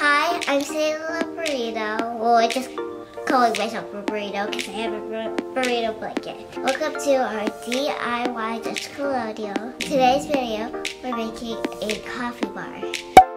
Hi, I'm Sailor Burrito. Well, I just calling myself a burrito because I have a burrito blanket. Welcome to our DIY Dutch Colonial. Today's video, we're making a coffee bar.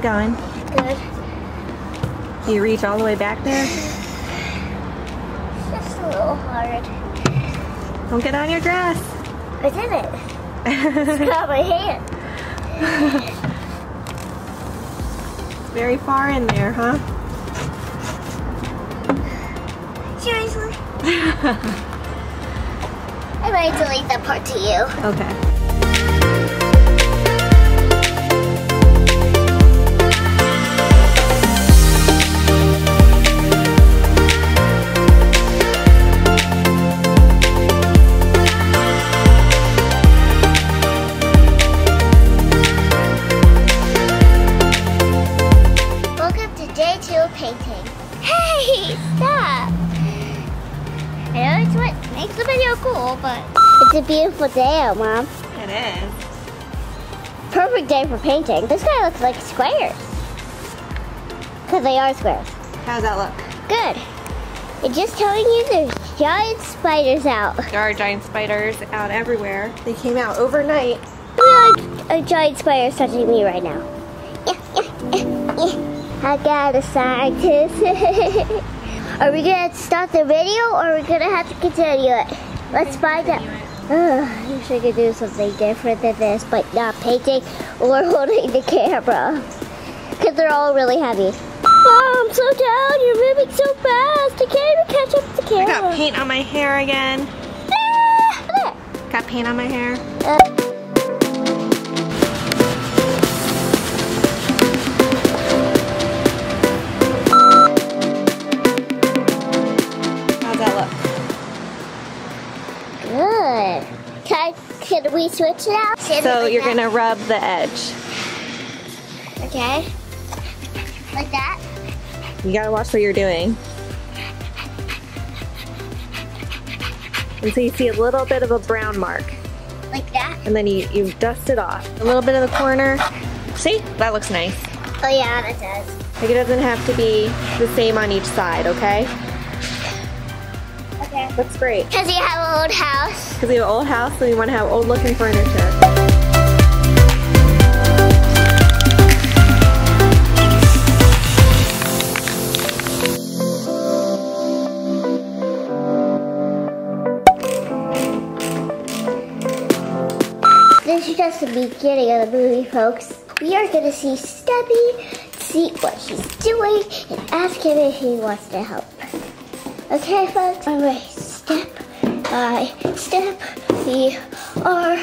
It going? Good. Do you reach all the way back there? Just a little hard. Don't get on your dress. I did it. It's got my hand. Very far in there, huh? Seriously? I might delete that part to you. Okay. Makes the video cool, but it's a beautiful day out, Mom. It is. Perfect day for painting. This guy looks like squares. Because they are squares. How's that look? Good. It's just telling you there's giant spiders out. There are giant spiders out everywhere. They came out overnight. Like a giant spider touching me right now. I got a scientist. are we gonna start the video or are we gonna have to continue it? Let's find out. I wish I could do something different than this, but not painting or holding the camera. Because they're all really heavy. Oh, I'm so down. You're moving so fast. I can't even catch up to the camera. I got paint on my hair again. Ah. Got paint on my hair. Uh, Good. Can, can we switch it now? So you're gonna rub the edge. Okay. Like that? You gotta watch what you're doing. And so you see a little bit of a brown mark. Like that? And then you, you dust it off. A little bit of the corner. See? That looks nice. Oh yeah, that does. Like it doesn't have to be the same on each side, okay? Okay. Looks great. Because you have an old house. Because we have an old house, so we want to have old looking furniture. This is just the beginning of the movie, folks. We are going to see Stubby, see what he's doing, and ask him if he wants to help. Okay, folks? Alright, step by step, we are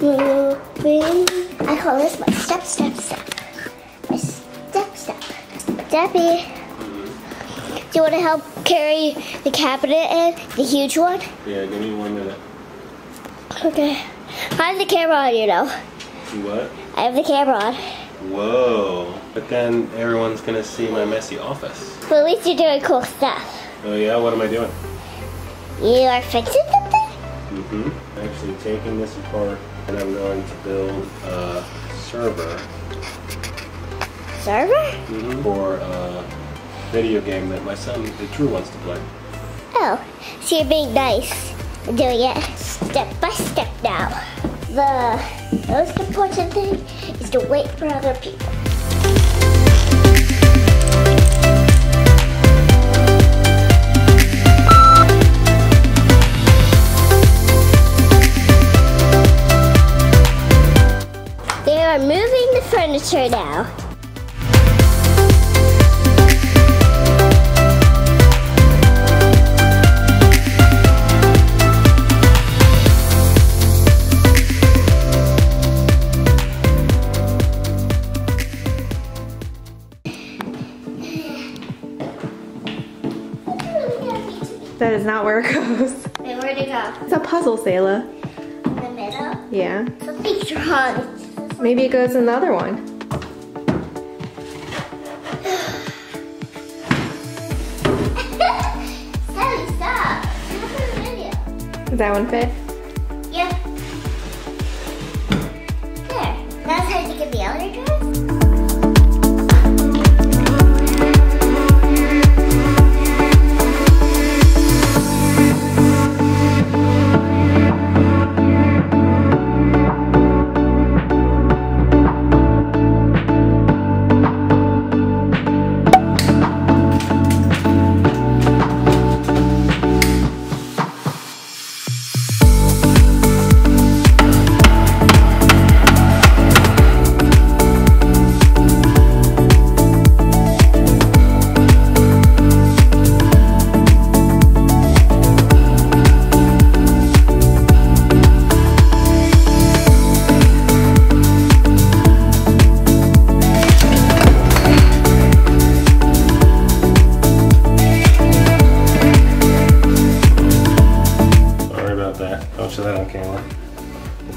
moving. I call this my step, step, step. My step, step. Steppy, do you want to help carry the cabinet in, the huge one? Yeah, give me one minute. Okay. I have the camera on, you know. What? I have the camera on. Whoa. But then everyone's gonna see my messy office. But at least you're doing cool stuff. Oh yeah, what am I doing? You are fixing something? Mm-hmm. I'm actually taking this apart and I'm going to build a server Server? for a video game that my son, the Drew, wants to play. Oh, so you're being nice and doing it step by step now. The most important thing is to wait for other people. Are moving the furniture now. That is not where it goes. Wait, where'd it go? It's a puzzle, Sayla. The middle? Yeah. Something's wrong. Maybe it goes in the other one. Sally, stop. Does that one fit? Yep. There. It's time to get the elevator dress.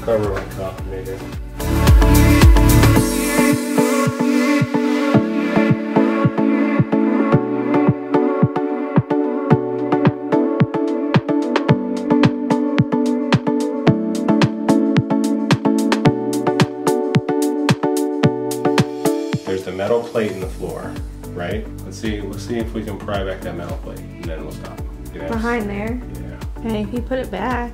Cover it with coffee. There's the metal plate in the floor, right? Let's see. Let's see if we can pry back that metal plate, and then we'll stop. Behind there. Yeah. Hey, if you put it back.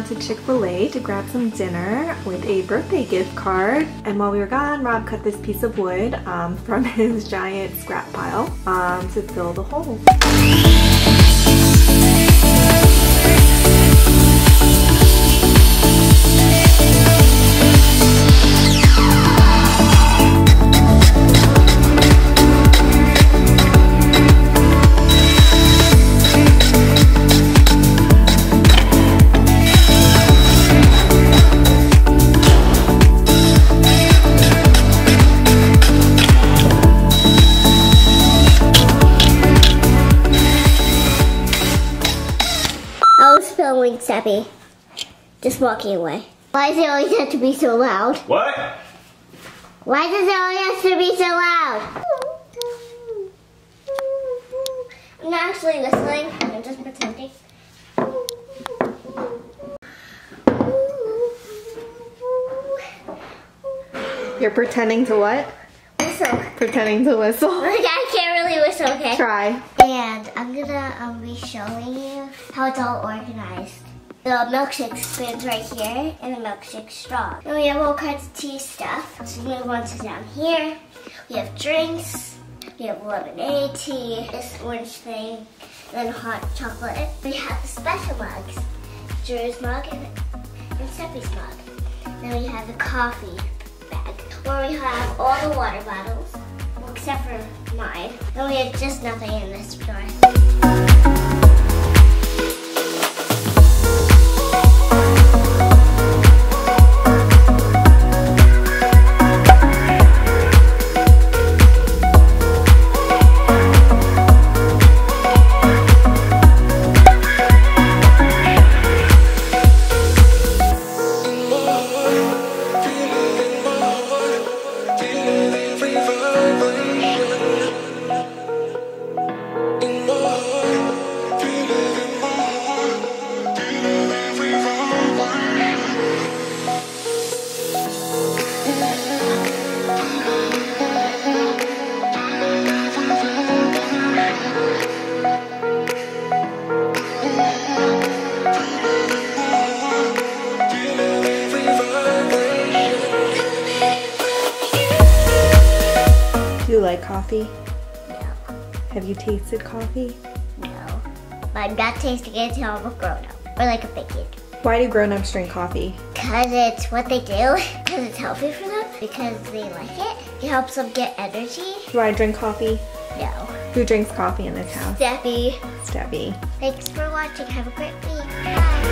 Out to Chick-fil-A to grab some dinner with a birthday gift card. And while we were gone, Rob cut this piece of wood um, from his giant scrap pile um, to fill the hole. Just walking away. Why does it always have to be so loud? What? Why does it always have to be so loud? I'm not actually whistling. I'm just pretending. You're pretending to what? Whistle. Pretending to whistle. Like, I can't really whistle, okay? Try. And I'm gonna um, be showing you how it's all organized. The milkshake spoon's right here, and the milkshake straw. And we have all kinds of tea stuff. So we move on to down here. We have drinks. We have lemonade tea, this orange thing, then hot chocolate. We have the special mugs. Drew's mug and, and mug. Then we have the coffee bag, where we have all the water bottles, except for mine. And we have just nothing in this drawer. Coffee? No, Have you tasted coffee? no. But I'm not tasting it until I'm a grown up. Or like a big kid. Why do grown-ups drink coffee? Because it's what they do. Because it's healthy for them. Because they like it. It helps them get energy. Do I drink coffee? No. Who drinks coffee in this house? Debbie. Steffi. Thanks for watching. Have a great week. Bye.